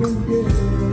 can